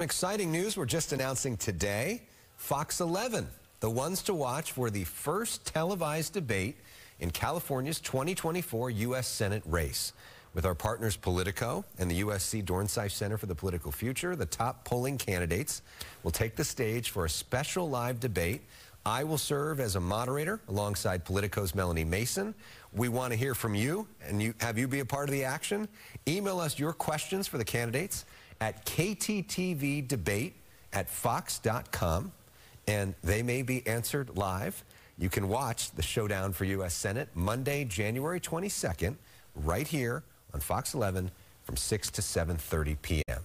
Exciting news we're just announcing today. Fox 11, the ones to watch for the first televised debate in California's 2024 U.S. Senate race. With our partners Politico and the USC Dornsife Center for the Political Future, the top polling candidates will take the stage for a special live debate. I will serve as a moderator alongside Politico's Melanie Mason. We want to hear from you and you, have you be a part of the action. Email us your questions for the candidates at kttvdebate at fox.com, and they may be answered live. You can watch the showdown for U.S. Senate Monday, January 22nd, right here on Fox 11 from 6 to 7.30 p.m.